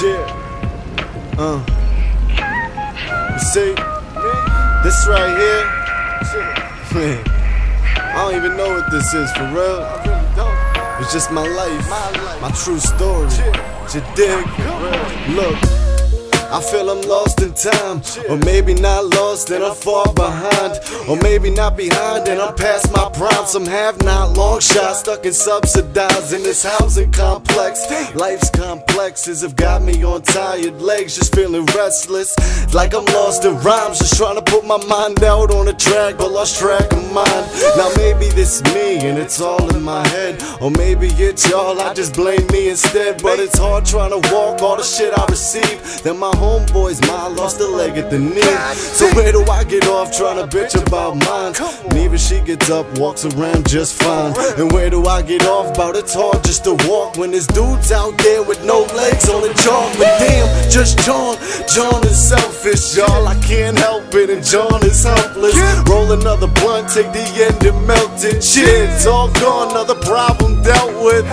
Uh. You see, this right here, man, I don't even know what this is for real. It's just my life, my true story. You dig? Look. I feel I'm lost in time, or maybe not lost and I'm far behind, or maybe not behind and I'm past my prime. Some have not long shots stuck in subsidized in this housing complex. Life's complexes have got me on tired legs, just feeling restless, like I'm lost in rhymes, just trying to put my mind out on a track, but lost track of mine. Now maybe this me and it's all in my head, or maybe it's y'all. I just blame me instead, but it's hard trying to walk all the shit I receive. Then my homeboy's mine lost a leg at the knee. So where do I get off trying to bitch about mine? Even she gets up, walks around just fine. And where do I get off about it's hard just to walk when there's dudes out there with no legs on the chalk. But damn, just Jon, Jon is selfish, y'all. I can't help it, and Jon is helpless. Roll another blunt, take the end and melt it. Shit, it's all gone, another problem dealt with.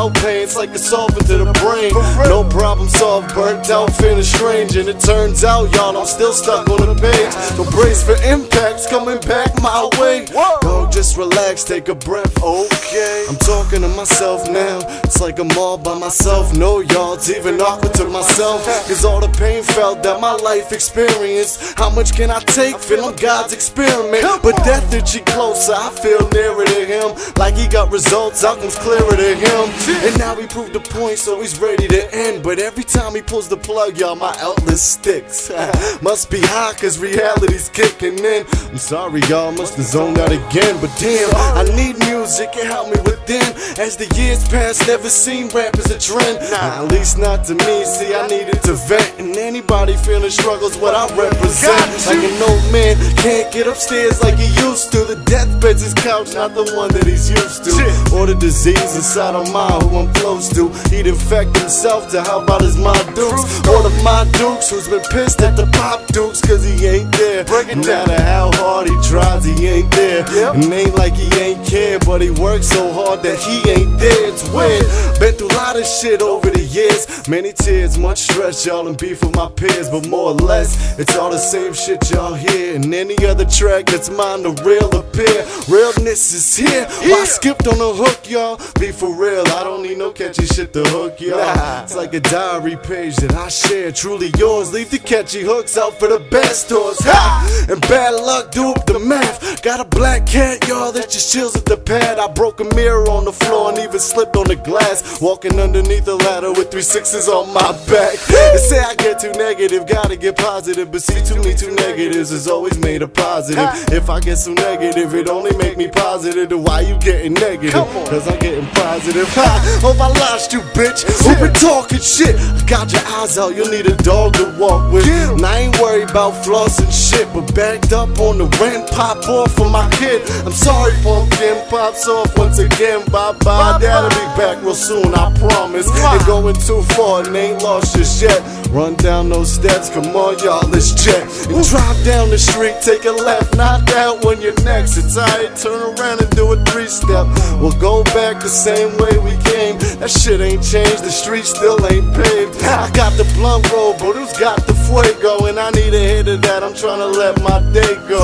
Out pain. It's like a solvent to the brain. No problem solved, burnt out, feeling strange. And it turns out, y'all, I'm still stuck on the page. No brace for impacts coming back my way. Dog, just relax, take a breath, okay? I'm talking to myself now. It's like I'm all by myself. No, y'all, it's even awkward to myself. Cause all the pain felt that my life experienced. How much can I take? Feel I'm God's experiment. But death itchy closer, I feel nearer to him. Like he got got results, outcomes clearer to him. And now he proved the point, so he's ready to end. But every time he pulls the plug, y'all, my outlet sticks. must be high, cause reality's kicking in. I'm sorry, y'all, must have zoned out again. But damn, I need music, it help me within. As the years pass, never seen rap as a trend. Nah, at least not to me, see, I needed to vent. And anybody feeling struggles, what I represent. Like an old man, can't get upstairs like he used to. The deathbed's his couch, not the one that he's used to. Or the disease inside of who I'm close to. He'd infect himself to help out his my dukes. Or of my dukes who's been pissed at the pop dukes cause he ain't there. No matter how hard he tries, he ain't there. And ain't like he ain't care, but he works so hard that he ain't there. It's weird. Been through a lot of shit over the years. Many tears, much stress, y'all and beef with my peers, but more or less, it's all the same shit y'all hear. And any other track that's mine, the real appear. Realness is here. Yeah. Why skipped on the hook, y'all? Be for real, I don't need no catchy shit to hook y'all. Nah. It's like a diary page that I share, truly yours. Leave the catchy hooks out for the best stores. Ha! And bad luck, do the math. Got a black cat, y'all, that just chills at the pad. I broke a mirror on the floor and even slipped on the glass. Walking underneath the ladder with 360 boxes on my back. They say I get too negative, gotta get positive. But see, to me, two negatives is always made a positive. If I get so negative, it only make me positive. Then why you getting negative? Cause I'm getting positive. Ha! Oh, my lost you, bitch. Who been talking shit? I got your eyes out, you'll need a dog to walk with. And I ain't worried about floss and shit, but backed up on the rent, pop off for my kid. I'm sorry, pumpkin pops off once again. Bye bye, dad'll be back real soon, I promise. Ain't going too far and ain't lost just yet. Run down those steps, come on, y'all, let's check. And drive down the street, take a left, not out when you're next. It's alright, turn around and do a three step. We'll go back the same way we came. That shit ain't changed, the street still ain't paved. I got the blunt roll, but who's got the fuego? And I need a hit of that, I'm trying to let my day go.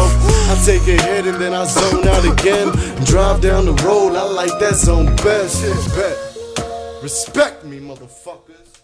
I take a hit and then I zone out again. Drive down the road, I like that zone best. Bet. Respect me, motherfuckers.